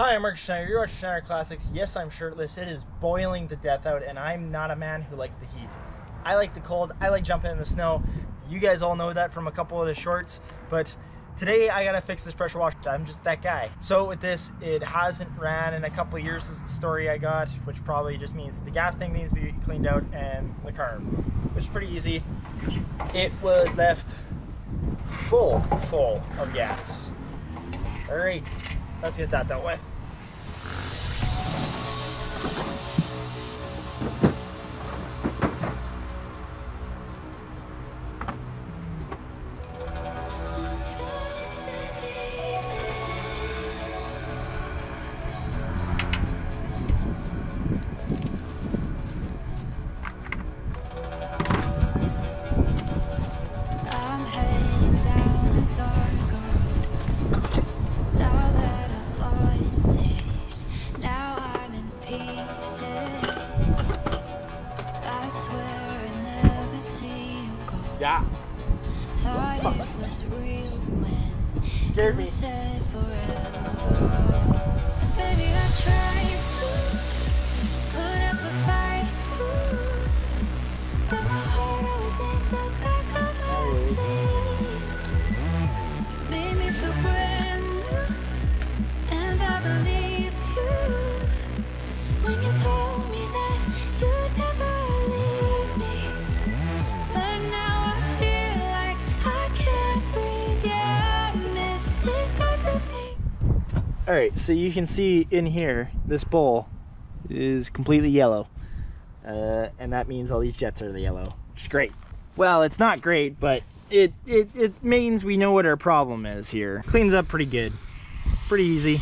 Hi, I'm Marcus Schneider. You're watching Schneider Classics. Yes, I'm shirtless. It is boiling to death out, and I'm not a man who likes the heat. I like the cold. I like jumping in the snow. You guys all know that from a couple of the shorts, but today I gotta fix this pressure washer. I'm just that guy. So with this, it hasn't ran in a couple of years is the story I got, which probably just means the gas tank needs to be cleaned out and the carb, which is pretty easy. It was left full, full of gas. All right, let's get that dealt with. Yeah, Thought it was real when scared me. said forever. Baby, I tried All right, so you can see in here, this bowl is completely yellow. Uh, and that means all these jets are the yellow, which is great. Well, it's not great, but it, it, it means we know what our problem is here. Cleans up pretty good. Pretty easy.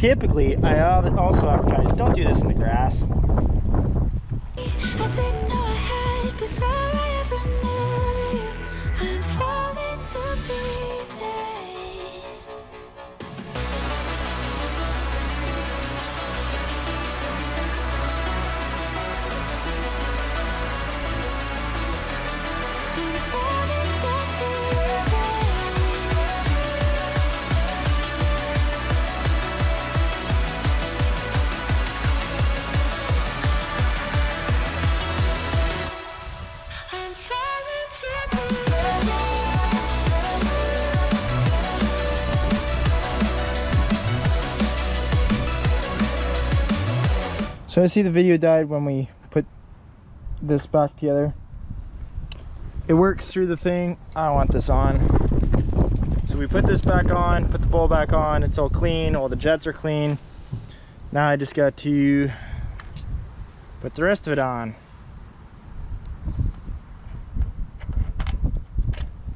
Typically, I also advertise, don't do this in the grass. So I see the video died when we put this back together. It works through the thing. I don't want this on. So we put this back on, put the bowl back on. It's all clean. All the jets are clean. Now I just got to put the rest of it on.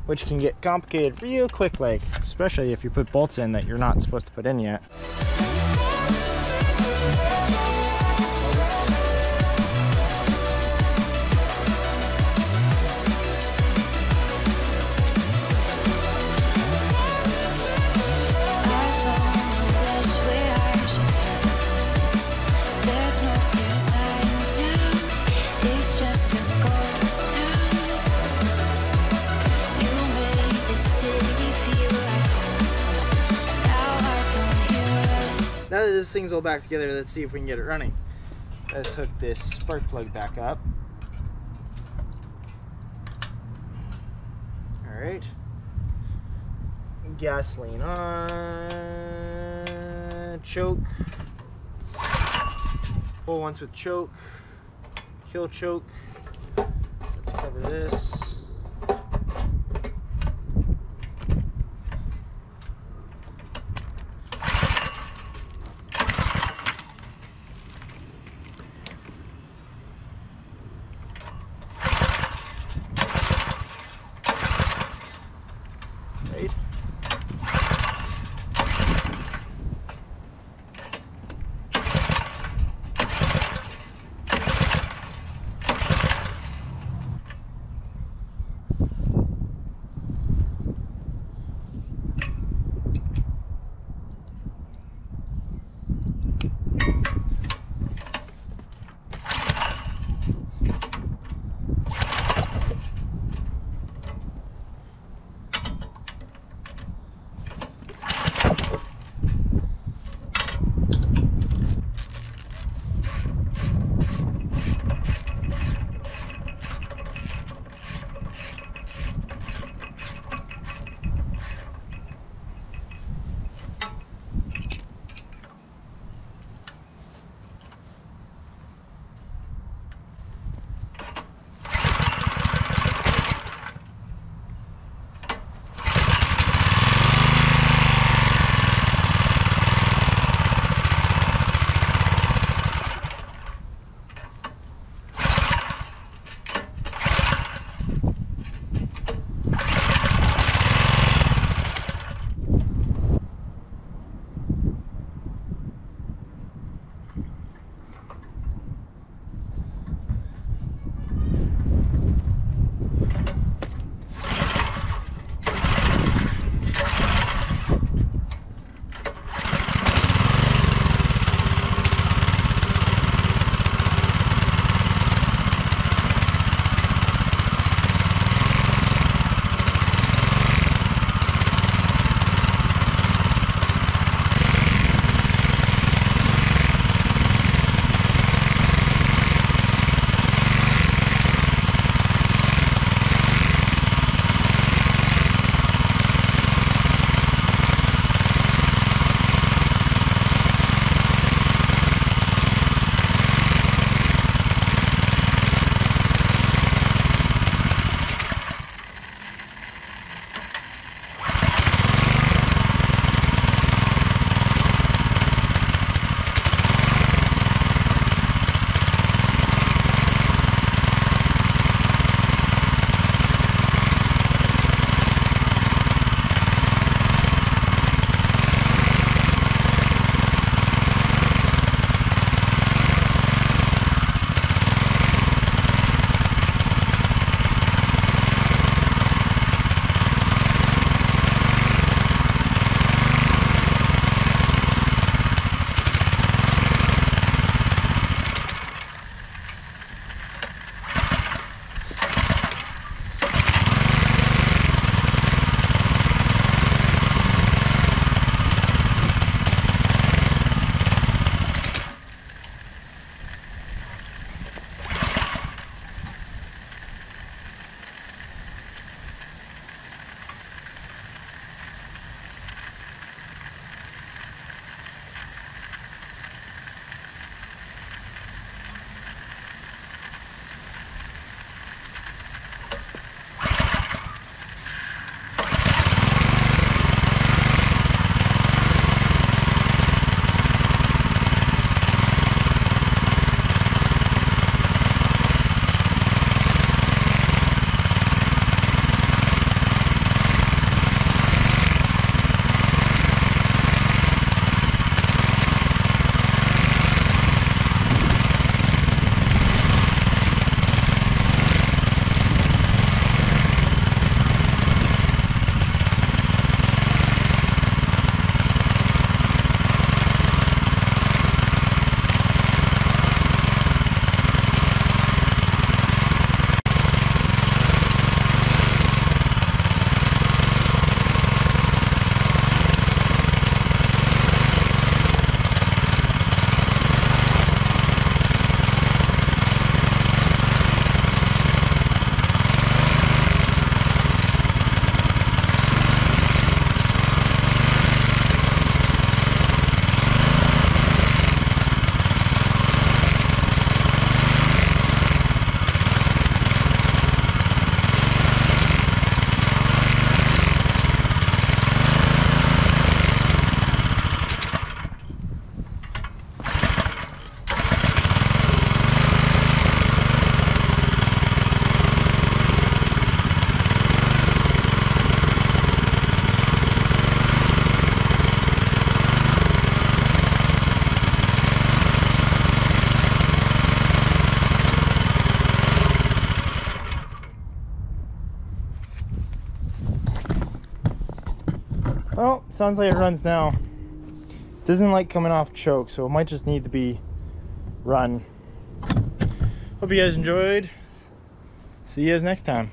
Which can get complicated real quick like, especially if you put bolts in that you're not supposed to put in yet. This thing's all back together, let's see if we can get it running. Let's hook this spark plug back up. All right. Gasoline on. Choke. Pull once with choke. Kill choke. Let's cover this. Right. Sounds like it runs now. Doesn't like coming off choke, so it might just need to be run. Hope you guys enjoyed. See you guys next time.